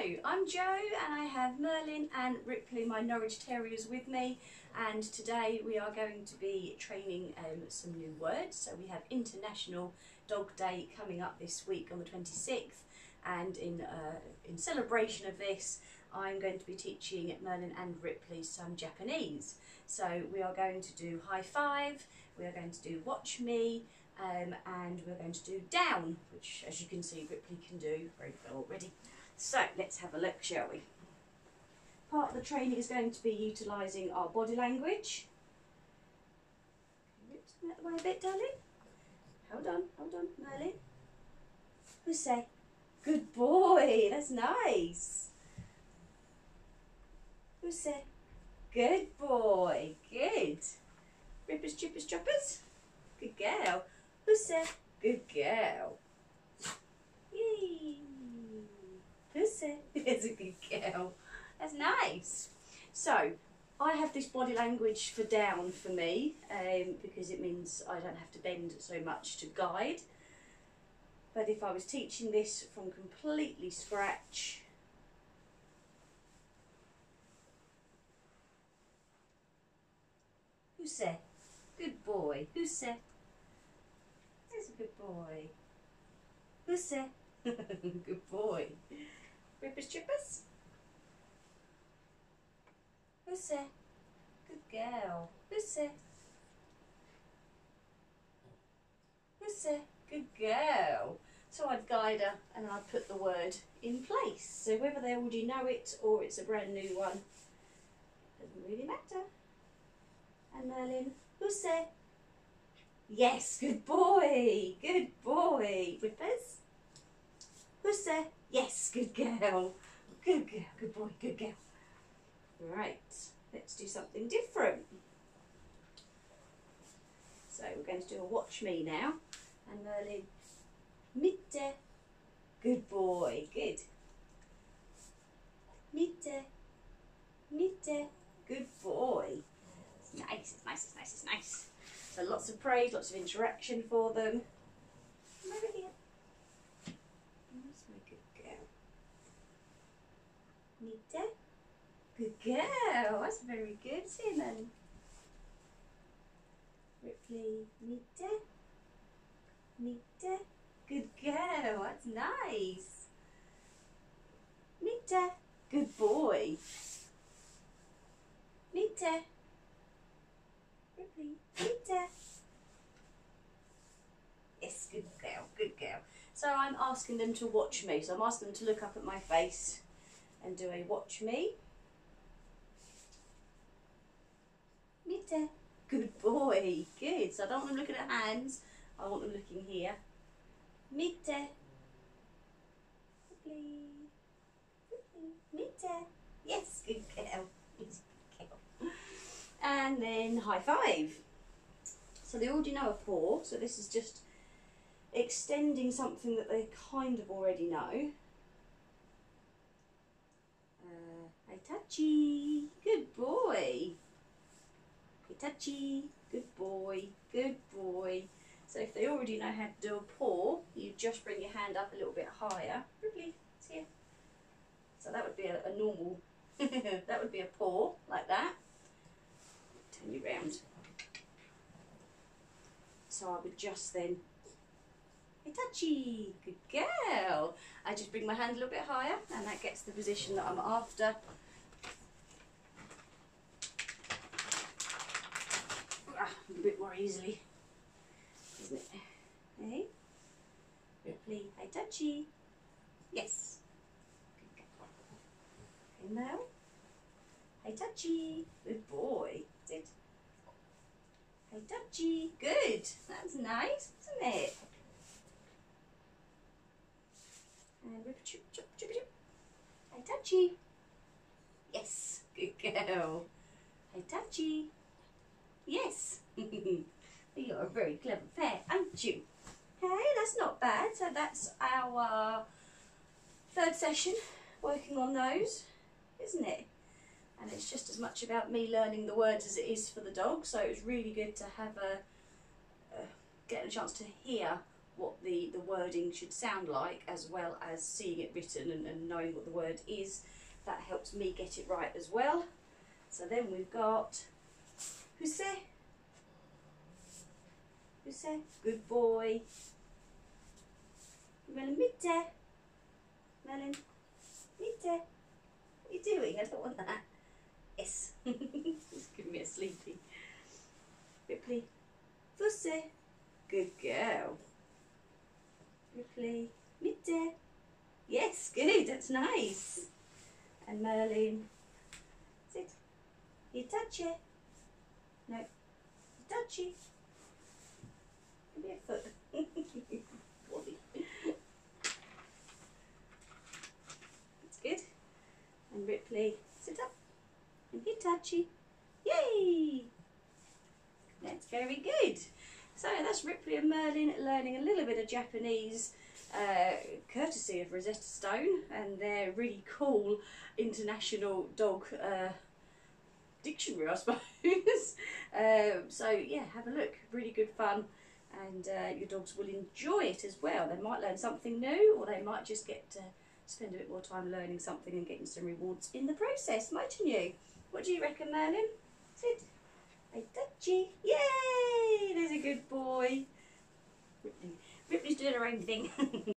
I'm Jo and I have Merlin and Ripley, my Norwich Terriers with me and today we are going to be training um, some new words. So we have International Dog Day coming up this week on the 26th and in, uh, in celebration of this I'm going to be teaching Merlin and Ripley some Japanese. So we are going to do high five, we are going to do watch me, um, and we're going to do down, which as you can see Ripley can do very well already. So let's have a look, shall we? Part of the training is going to be utilising our body language. Lips that way a bit, darling. Hold on, hold on, Merlin. Who say? Good boy, that's nice. Who say? Good boy, good. Rippers, chippers, choppers. Good girl. Who said good girl? Yay! Who it's a good girl? That's nice. So, I have this body language for down for me um, because it means I don't have to bend so much to guide. But if I was teaching this from completely scratch, who said? Good boy. Who said? There's a good boy. Who's that? good boy. Rippers Chippers? That? Good girl. Who's that? Good girl. So I'd guide her and I'd put the word in place. So whether they already know it or it's a brand new one, doesn't really matter. And Merlin, that? Yes, good boy. Good boy. Rippers. There? Yes, good girl. Good girl. Good boy. Good girl. Right. Let's do something different. So we're going to do a watch me now. And Merlin. Mitte. Good boy. Good. Mitte. Mitte. Good boy. It's nice. It's nice. It's nice. It's nice. So lots of praise, lots of interaction for them. Come over here. That's my good girl. Nita? Good girl. That's very good, Simon. Ripley. Nita? Nita? Good girl. That's nice. Nita? Good boy. Nita? Ripley. Peter. Yes, good girl, good girl. So I'm asking them to watch me. So I'm asking them to look up at my face and do a watch me. Mitte. Good boy. Good. So I don't want them looking at hands. I want them looking here. Mitte. Mitte. Yes, good girl. And then high five. So they already know a paw, so this is just extending something that they kind of already know. Uh, Hitachi, good boy. Hitachi, good boy, good boy. So if they already know how to do a paw, you just bring your hand up a little bit higher. Ripley, here. So that would be a, a normal, that would be a paw, like that. Turn you round so I would just then Hitachi, good girl. I just bring my hand a little bit higher and that gets the position that I'm after. Ah, a bit more easily, isn't it? Hey, Ripley, Hitachi. Yes. Okay, now. Hitachi, good boy. Sit. Hey, Dutchie. Good. That's nice, isn't it? Hey, touchy. Yes. Good girl. Hey, touchy. Yes. You're a very clever pair, aren't you? Okay, that's not bad. So that's our third session working on those, isn't it? and it's just as much about me learning the words as it is for the dog so it was really good to have a uh, get a chance to hear what the, the wording should sound like as well as seeing it written and, and knowing what the word is. That helps me get it right as well. So then we've got Husse. Husse, good boy. Merlin Mitte. Merlin Mitte. What are you doing? I don't want that. Yes. It's giving me a sleepy. Ripley. Fusse. Good girl. Ripley. Mitte. Yes, good. That's nice. And Merlin. Sit. You it. No. You touch it. Give me a foot. That's good. And Ripley, sit up. And you touchy. Yay! That's very good. So that's Ripley and Merlin learning a little bit of Japanese uh, courtesy of Rosetta Stone and their really cool international dog uh, dictionary, I suppose. um, so yeah, have a look. Really good fun, and uh, your dogs will enjoy it as well. They might learn something new, or they might just get to spend a bit more time learning something and getting some rewards in the process, mightn't you? What do you reckon, Merlin? Sit. A touchy. Yay! There's a good boy. Ripley. Ripley's doing her own thing.